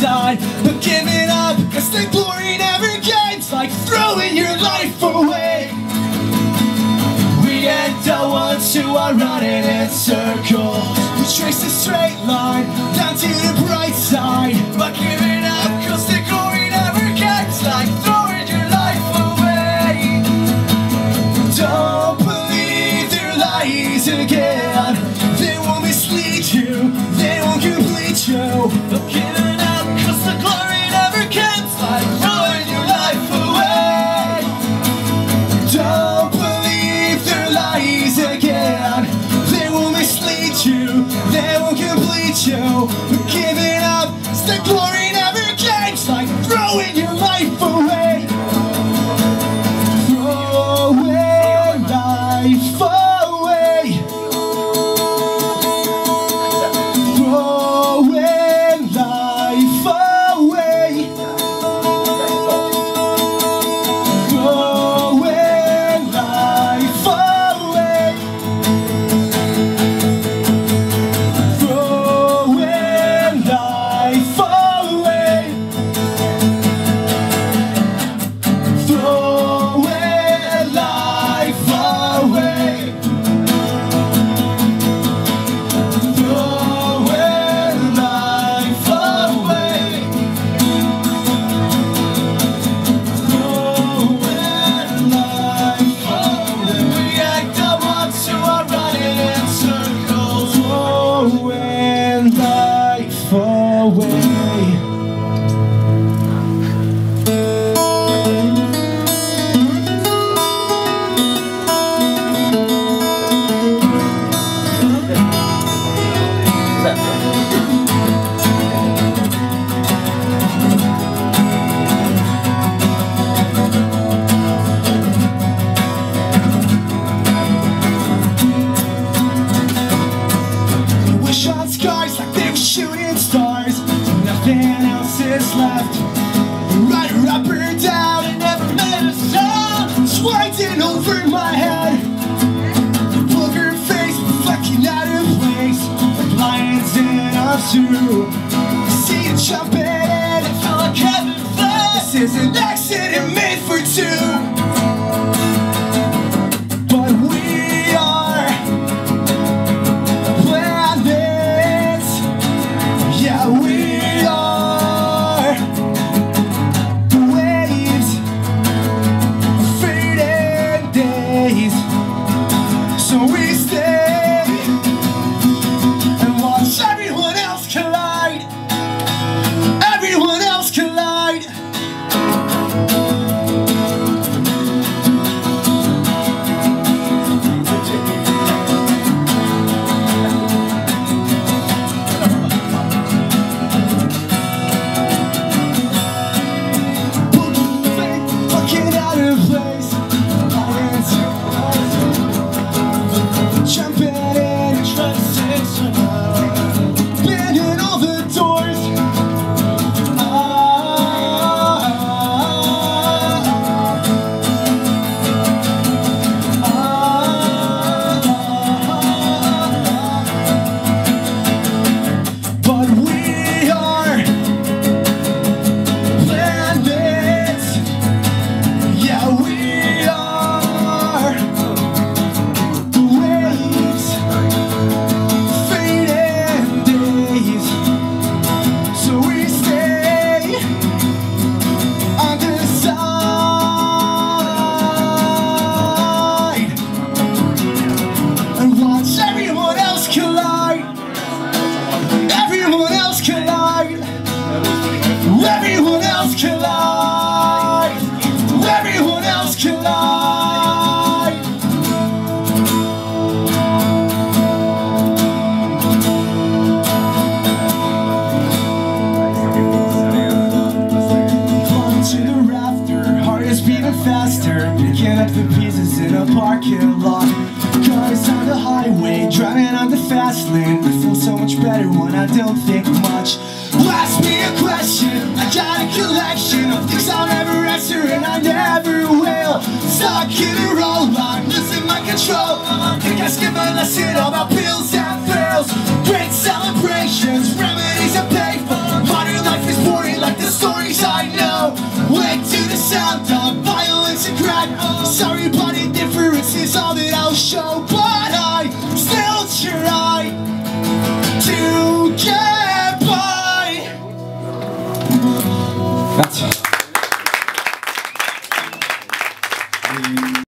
the bright side But giving up cause the glory never gains Like throwing your life away. We ain't the ones who are running in circles you. But giving up, the glory a. See you jumping in. I feel like heaven. This is an Else collide. Everyone else collide. Clung to the rafter, heart is beating faster. Picking up the pieces in a parking lot. Cars on the highway, driving on the fast lane. I feel so much better when I don't think much. Ask me a question, I collection of things I'll never answer and I never will. Stuck in a roll, I'm losing my control Think I skim a lesson about pills and